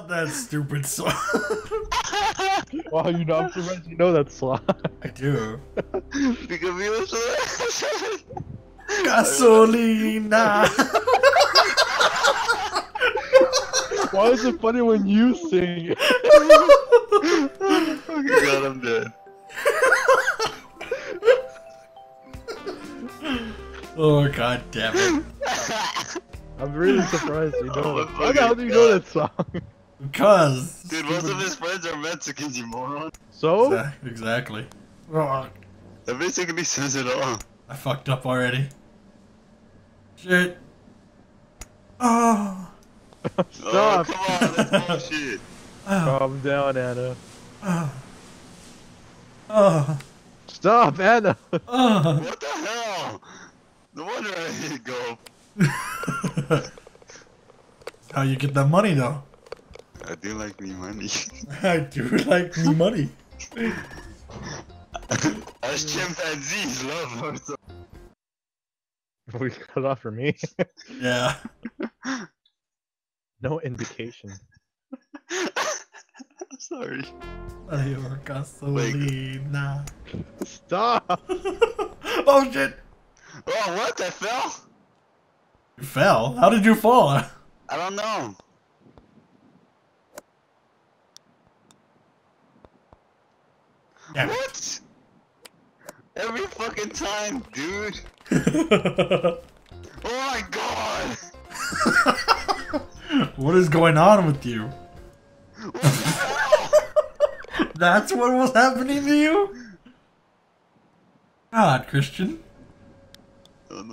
Not that stupid song. Wow, you know, I'm surprised you know that song. I do. Because we was Gasolina. Why is it funny when you sing? Fucking god, I'm dead. oh god damn it. I'm really surprised you know Oh, that. How the hell do you know that song? Because. Dude, most of his friends are Mexicans, you moron. So? Exactly. Oh, That basically says it all. I fucked up already. Shit. Oh. Oh, Stop. come on, that's bullshit. Oh. Calm down, Anna. Oh. Oh. Stop, Anna. Oh. What the hell? No wonder I hit go. How you get that money though? I do like me money. I do like me money. As chimpanzees love her. so- we cut off for me. Yeah. no indication. I'm sorry. Adiós, gasolina. Stop. oh shit! Oh, what? I fell? You fell? How did you fall? I don't know. Damn it. What? Every fucking time, dude. Oh my god. what is going on with you? What the hell? That's what was happening to you? God, Christian. Oh,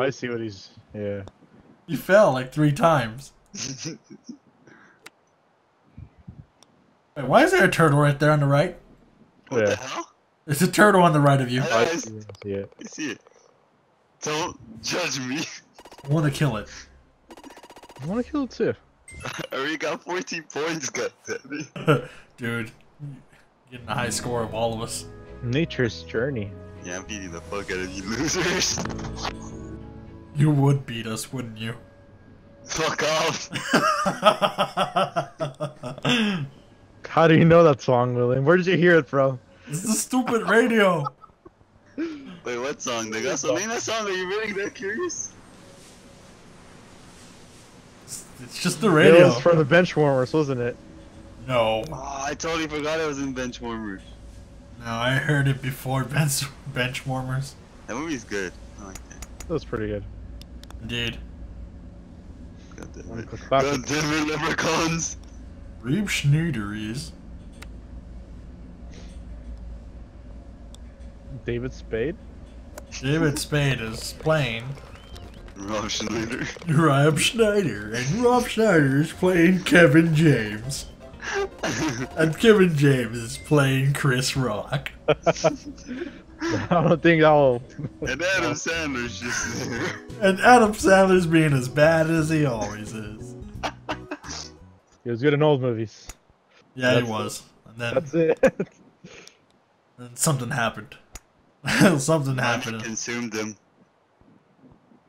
I see what he's. Yeah. You fell like three times. Wait, why is there a turtle right there on the right? What Yeah. the hell? There's a turtle on the right of you. I- I I see, I see it. I see it. Don't judge me. I want to kill it. I want to kill it too. I already got 14 points, goddammit. Dude, getting a high score of all of us. Nature's journey. Yeah, I'm beating the fuck out of you losers. You would beat us, wouldn't you? Fuck off. How do you know that song, William? Where did you hear it from? It's the stupid radio. Wait, what song? they The Gasolina song? Are you really that curious? It's, it's just the radio. It radio. was from the bench warmers, wasn't it? No, Oh, I totally forgot it was in Benchwarmers. no, I heard it before bench bench warmers. That movie's good. I like that. That was pretty good. Indeed. God damn One it. God damn it, leprechauns. Reeb Schneider is. David Spade? David Spade is playing Rob Schneider. Rob Schneider, and Rob Schneider is playing Kevin James, and Kevin James is playing Chris Rock. I don't think I'll. and Adam Sandler's just there. And Adam Sandler's being as bad as he always is. He was good in old movies. Yeah, he That's- was. And then, That's it. then something happened. something Mommy happened. consumed him.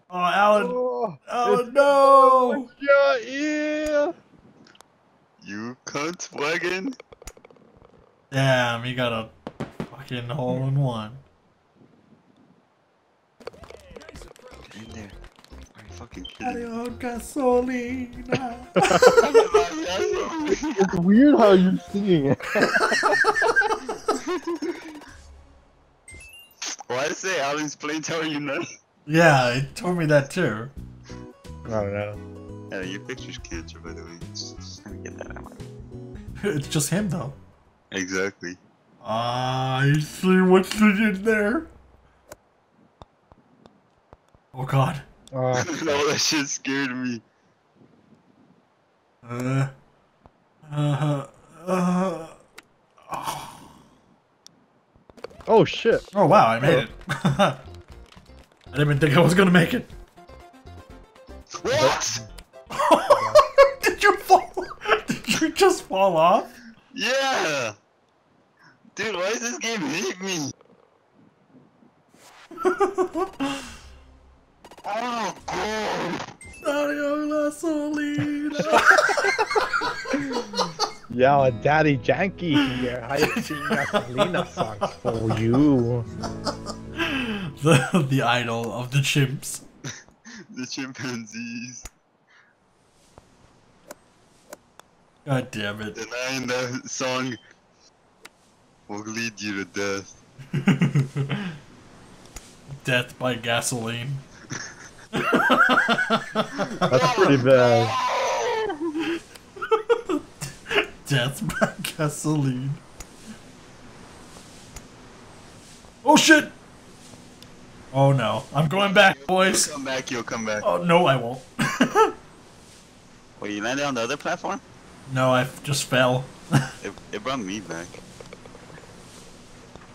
Oh, Alan! oh, oh Alan, no! yeah, yeah. You cunt wagon. Damn, he got a fucking hole in one. Get in there. Are you fucking kidding? Adios, gasolina. It's weird how you're singing it. Why say Alan's playing you Unite? yeah, he told me that too. I don't know. Yeah, your picture's cancer, by the way. Just, just gonna get that out of my It's just him though. Exactly. I see what's in there. Oh god. Uh, no, that shit scared me. Uh. Uh. Uh. Oh, oh shit. oh wow, I made it. I didn't even think I was gonna make it. What? Did you fall? Did you just fall off? Yeah! Dude, why does this game hate me? Oh god! Adios, gasolina. Yo, Daddy Janky here. I sing Gasolina songs for you. The the idol of the chimps. The chimpanzees. God damn it. Denying that song will lead you to death. Death by gasoline. That's pretty bad. Death by gasoline. Oh shit! Oh no. I'm going back, boys. Come back, you'll come back. Oh no, I won't. Wait, you landed on the other platform? no, I just fell. It, it brought me back.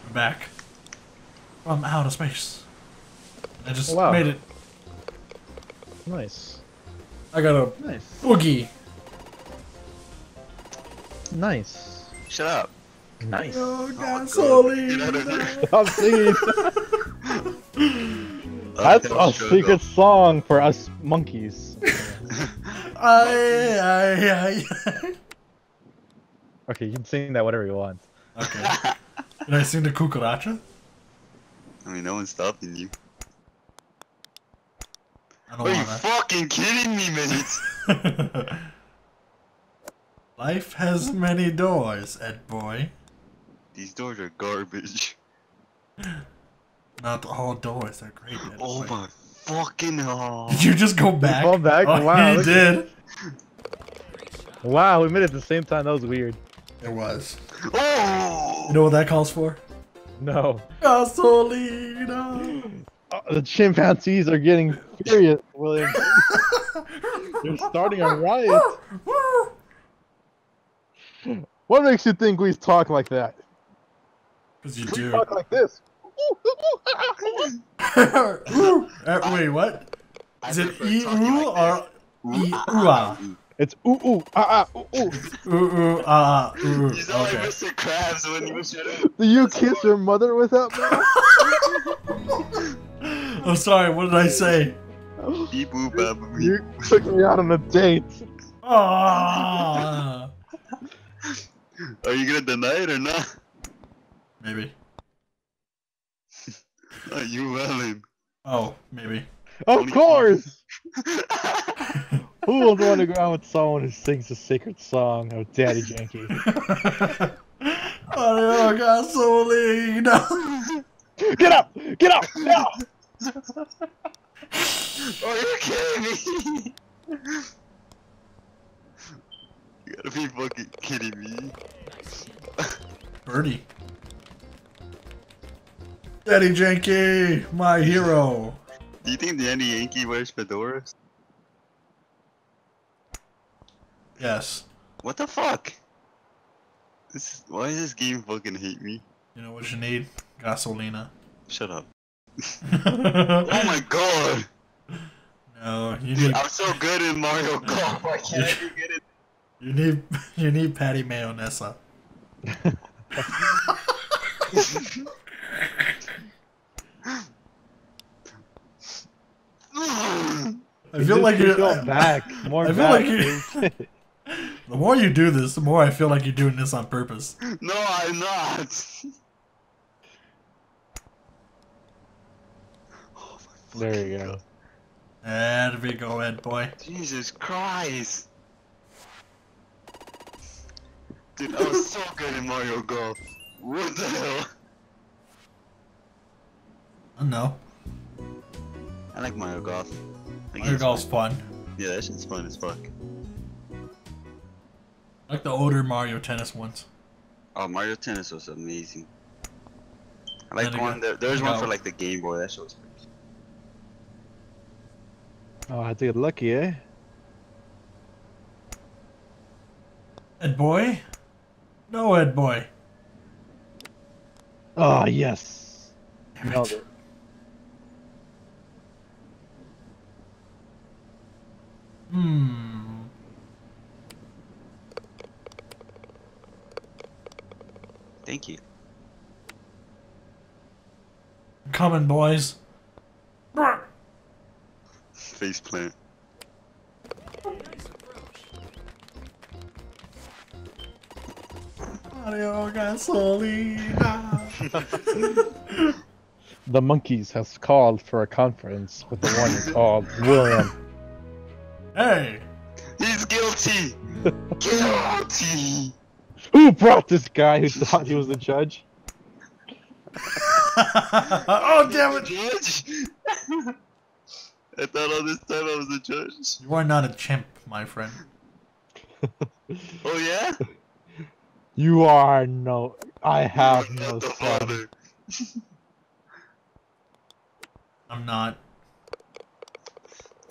I'm back. From outer space. I just oh, Wow. made it. Nice. I got a Nice. boogie. Nice. Shut up. Nice. Oh, Get gasoline. out. Stop singing. That's a struggle. secret song for us monkeys. Aye, aye, aye. Okay, you can sing that whatever you want. okay. Can I sing the cucaracha? I mean, no one's stopping you. I don't Are you wanna. fucking kidding me, mate? Life has many doors, Ed boy. These doors are garbage. Not all doors are great. Ed Oh boy. my fucking hell. Did you just go back? fall back? Oh, Wow, he did. Wow, we made it at the same time. That was weird. It was. Oh! You know what that calls for? No. Gasolina. Uh, the chimpanzees are getting furious, William. They're starting a riot. What makes you think we talk like that? Because you We do. talk like this. Uh, wait, what? I it prefer E oo like or this. E ooh ah? It's ooh ooh ah ah ooh ooh. Ooh ooh ah ah, ooh. You sound like Okay. Mr. Krabs when you shut up. Do you kiss your mother with that mouth? I'm sorry. What did I say? Beep boop bop boop. You took me out on a date. Ah. Are you gonna deny it or not? Maybe. Are you welling? Oh, maybe. Of course. Who would want to go out with someone who sings a sacred song of Daddy Yankee? Oh, gasolina. Get up! Get up! Now! Are you're kidding me? you gotta be fucking kidding me. Birdie. Daddy Janky, my hero. Do you think the Danny Yankee wears fedoras? Yes. What the fuck? This is, why does this game fucking hate me? You know what you need? Gasolina. Shut up. Oh my god! No, you Dude, need I'm so good in Mario Golf. Why can't I be good at you need you need Patty Mayonesa. I feel like you're go back. More I feel back. like you- the more you do this, the more I feel like you're doing this on purpose. No, I'm not. Oh my there fucking you go. God. There we go, Ed boy. Jesus Christ. Dude, I was so good in Mario Golf. What the hell? I know. I like Mario Golf. I Mario guess- Golf's fun. Yeah, that shit's fun as fuck. I like the older Mario Tennis ones. Oh, Mario Tennis was amazing. I like Then one. There, there's one for like the Game Boy. That shit was. Oh, I had to get lucky, eh? Ed boy? No, Ed boy. Oh, yes. Damn Nailed it. it. Hmm. Thank you. Coming, boys. Face plant. The monkeys has called for a conference with the one called William. Hey! He's guilty. guilty. Who brought this guy who thought he was the judge? oh, damn it! Judge. I thought all this time I was a judge. You are not a chimp, my friend. Oh yeah? You are no. I have no son. I'm not.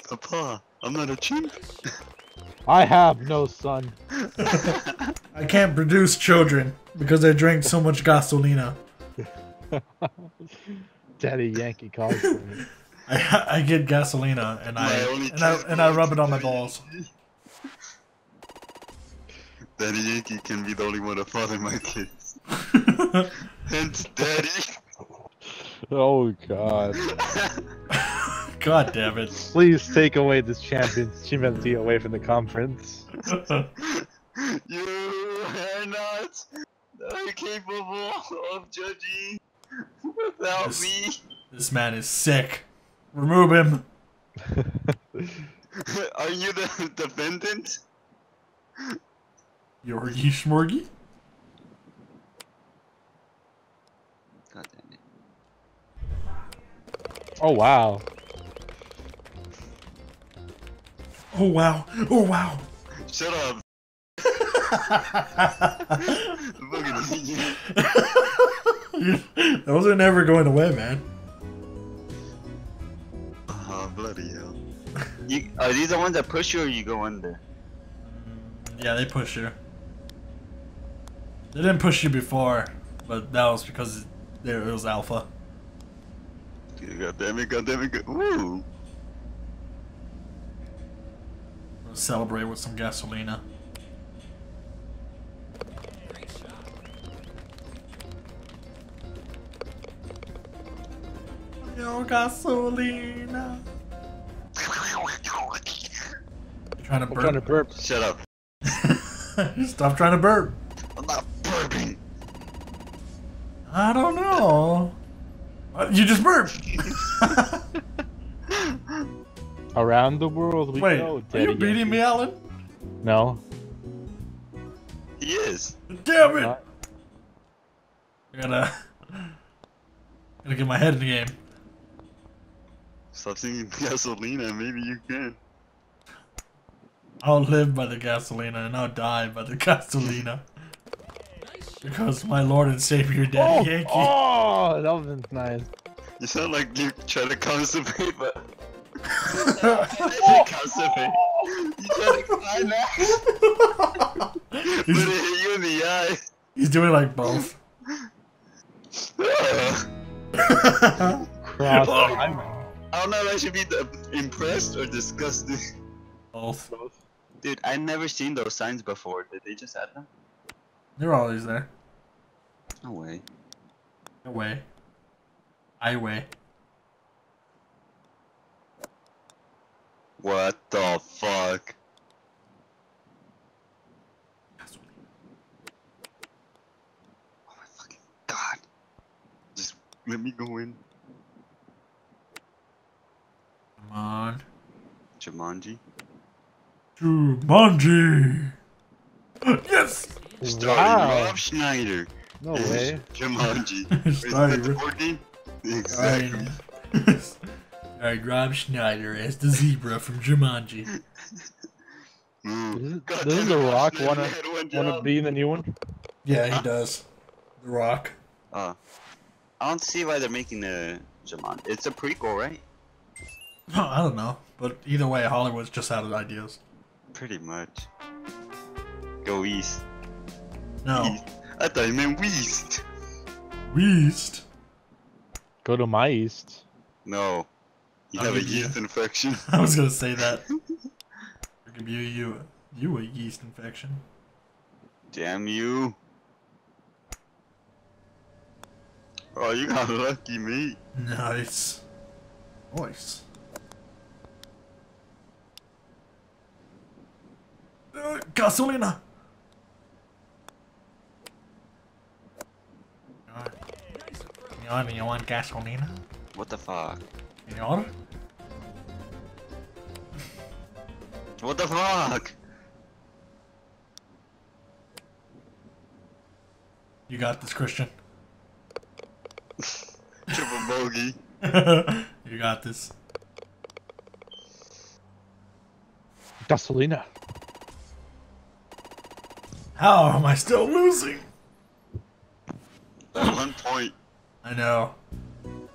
Papa, I'm not a chimp. I have no son. I can't produce children because I drank so much gasolina. Daddy Yankee calls for me. I, I get gasolina and My I and I, and I rub it on my balls. Daddy Yankee can be the only one to father my kids. Hence, Daddy. Oh God! God damn it. Please take away this champion's championship away from the conference. you are not capable of judging without This- me. This man is sick. Remove him. Are you the defendant? Yorgie Schmorgie? God damn it. Oh wow! Oh wow. Oh wow. Shut up. Those are never going away, man. Bloody hell. You, are these the ones that push you or you go under? Yeah, they push you. They didn't push you before, but that was because there it was alpha. God damn it, god damn it, god Woo! Celebrate with some gasolina. Yo, gasolina. Trying to I'm trying to burp? burp. Shut up. Stop trying to burp. I'm not burping. I don't know. Uh, You just burped. Around the world we Wait, go. are you beating Yankee. me, Alan? No. He is. Damn it! Not. I gotta, gotta get my head in the game. Stop singing gasolina, maybe you can. I'll live by the gasolina and I'll die by the gasolina. Because my Lord and Savior, Daddy Oh, Yankee. oh, that was nice. You sound like you try to constipate, but. I. You try to climax, but it he's, hit you in the eye. he's doing like both. I Cross. Oh. I'm don't know if I should be impressed or disgusted. both. Dude, I never seen those signs before. Did they just add them? They're always there. No way. No way. I way. What the fuck? Oh my fucking god. Just let me go in. Come on. Jumanji. Jumanji! Yes! Starring Wow. Rob Schneider. No way. Jumanji. Is Starring that the Ro- board game? Exactly. Alright. Alright, Rob Schneider as the zebra from Jumanji. Mm. Doesn't, God doesn't The Rock wanna wanna be in the new one? Yeah, he does. The Rock. Uh, I don't see why they're making the Jumanji. It's a prequel, right? I don't know. But either way, Hollywood's just out of ideas. Pretty much. Go east. No. East. I thought you meant west. West? Go to my east. No. You I'll have a give you- yeast infection. I was gonna say that. There could be you, you a yeast infection. Damn you. Oh, you got lucky, mate. Nice. Nice. Gasolina! Señor, you want gasolina? What the fuck? Señor? What the fuck? You got this, Christian. Triple bogey. you got this. Gasolina. How am I still losing? At one point. I know.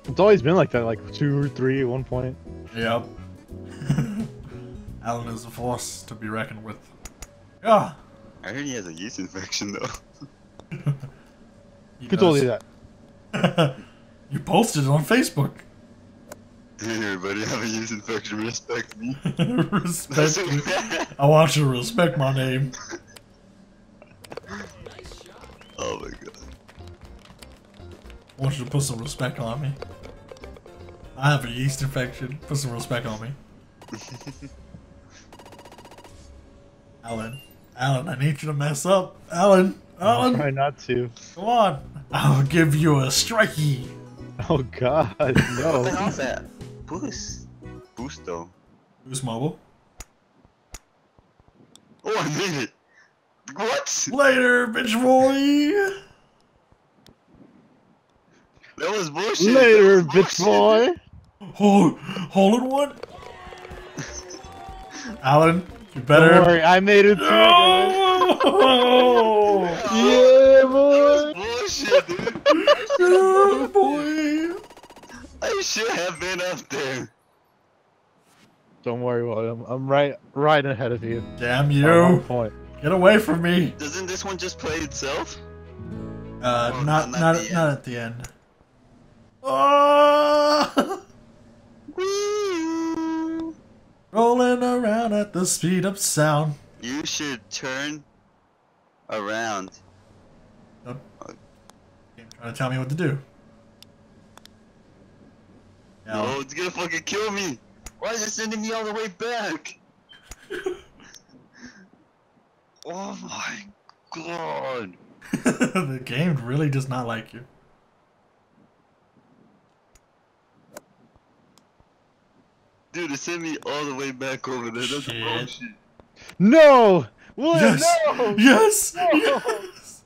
It's always been like that, like two or three at one point. Yep. Alan is a force to be reckoned with. Yeah. I heard he has a yeast infection though. He Who told you that? you posted it on Facebook. Hey everybody, I have a yeast infection. Respect me. respect me. I want you to respect my name. Want you to put some respect on me. I have a yeast infection. Put some respect on me. Alan. Alan, I need you to mess up. Alan. I'll Alan. try not to. Come on. I'll give you a strikey. Oh god, What the no. hell's that? Boost. Boost though. Who's mobile? Oh, I made it. What? Later, bitch boy. That was bullshit. Later, That was bitch boy. Hold, hold in one. Alan, you better. Don't better. worry, I made it through. guys. No! Yeah, That boy. was bullshit, dude. Yeah, boy. I should have been up there. Don't worry, William. I'm right, right ahead of you. Damn you! point. Get away from me! Doesn't this one just play itself? Uh, Oh, not not not at the not at the end. Oh! Rolling around at the speed of sound. You should turn around. Game trying to tell me what to do. No, Alan. it's gonna fucking kill me. Why is it sending me all the way back? oh my god. the game really does not like you. Dude, it sent me all the way back over there. That's Shit. bullshit. No, William, Yes! no. Yes! No. Yes!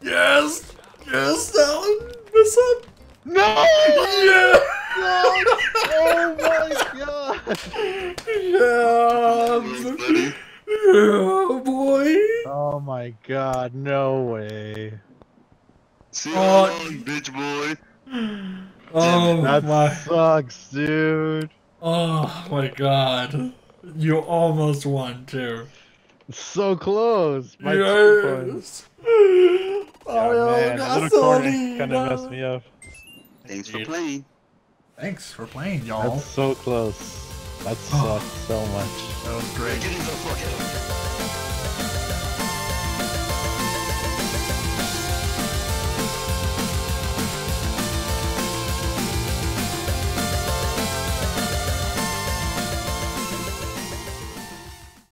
Yes! Yes, Alan! What's up? No. Yeah! Oh my god. Yeah! That's funny. Yeah, boy! Oh my god, no way. See you Oh. along, bitch boy. Oh That my! sucks, dude. Oh my god! You almost won too. So close. My two points. Yes! Oh, man, the little corner kind of messed me up. Thanks for playing. Thanks for playing, y'all. That's so close. That oh. sucks so much. That was great.